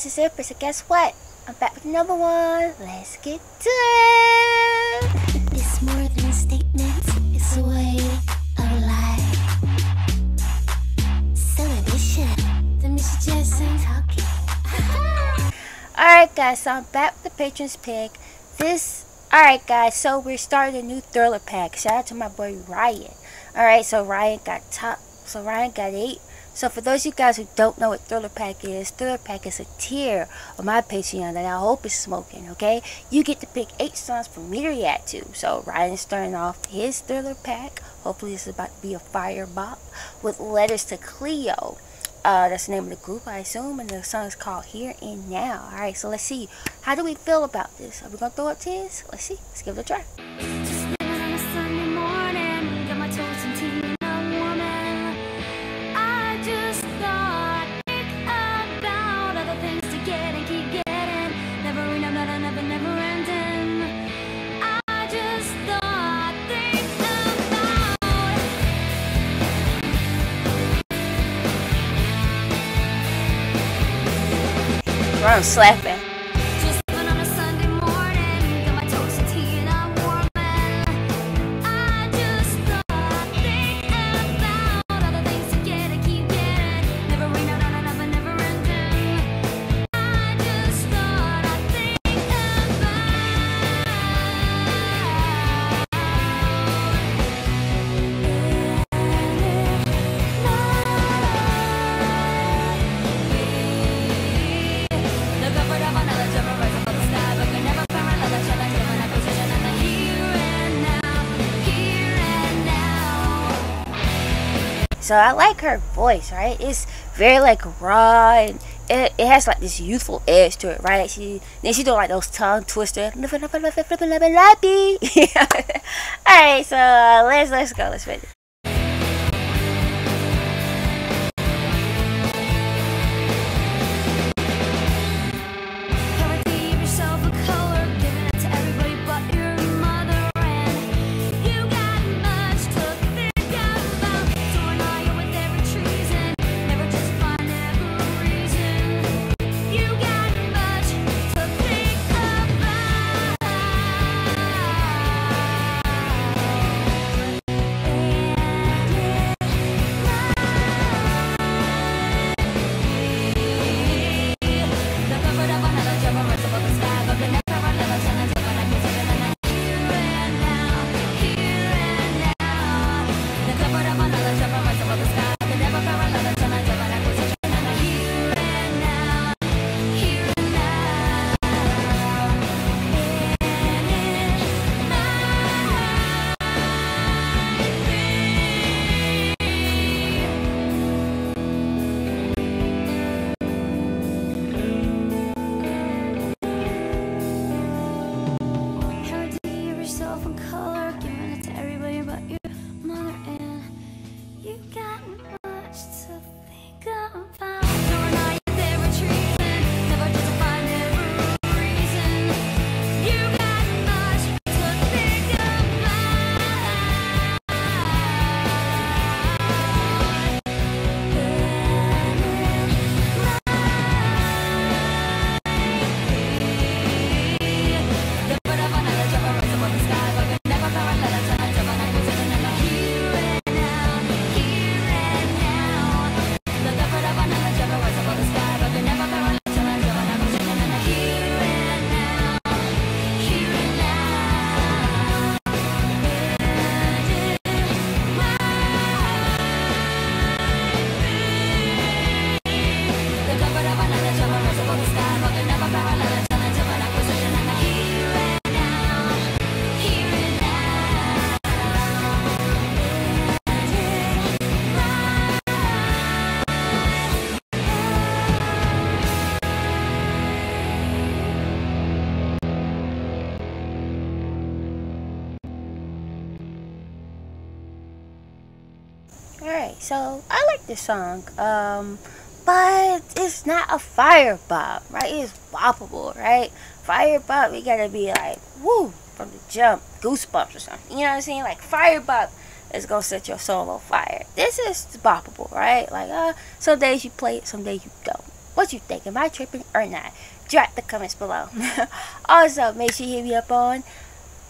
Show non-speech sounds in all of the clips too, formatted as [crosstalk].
This is Super, so guess what? I'm back with another one. Let's get to it. It's more than a statement, it's a way of life. Celebration, the Miss Jackson talking. [laughs] Alright guys, so I'm back with the Patrons Pick. This, alright guys, so we're starting a new Thriller Pack. Shout out to my boy Ryan. Alright, so Ryan got top, so Ryan got 8. So for those of you guys who don't know what Thriller Pack is, Thriller Pack is a tier of my Patreon that I hope is smoking, okay? You get to pick 8 songs for me to react to. So Ryan's starting off his Thriller Pack. Hopefully this is about to be a fire bop with letters to Cleo. Uh, that's the name of the group, I assume, and the song is called Here and Now. Alright, so let's see. How do we feel about this? Are we gonna throw up tears? Let's see. Let's give it a try. Ryan slapping. So I like her voice, right? It's very like raw and it, it has like this youthful edge to it, right? She then she do like those tongue twisters. [laughs] Alright, so uh, let's let's go. Let's finish. Alright, so I like this song. Um but it's not a fire bop, right? It's boppable, right? Fire bop, we gotta be like, woo, from the jump, goosebumps or something. You know what I'm saying? Like fire bop is gonna set your soul on fire. This is boppable, right? Like, uh, some days you play it, some days you don't. What you think? Am I tripping or not? Drop the comments below. [laughs] also, make sure you hit me up on.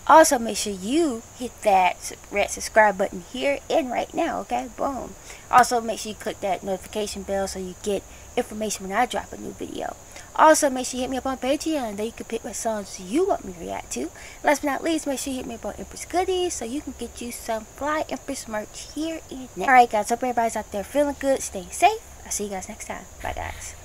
Also, make sure you hit that red subscribe button here and right now, okay? Boom. Also, make sure you click that notification bell so you get information when I drop a new video. Also, make sure you hit me up on Patreon. There you can pick what songs you want me to react to. Last but not least, make sure you hit me up on Empress Goodies so you can get you some fly Empress merch here and now. Alright guys, hope everybody's out there feeling good, staying safe. I'll see you guys next time. Bye guys.